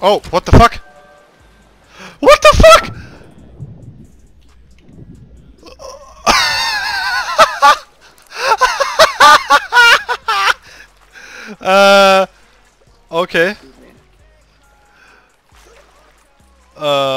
Oh, what the fuck? What the fuck? uh, okay. Uh.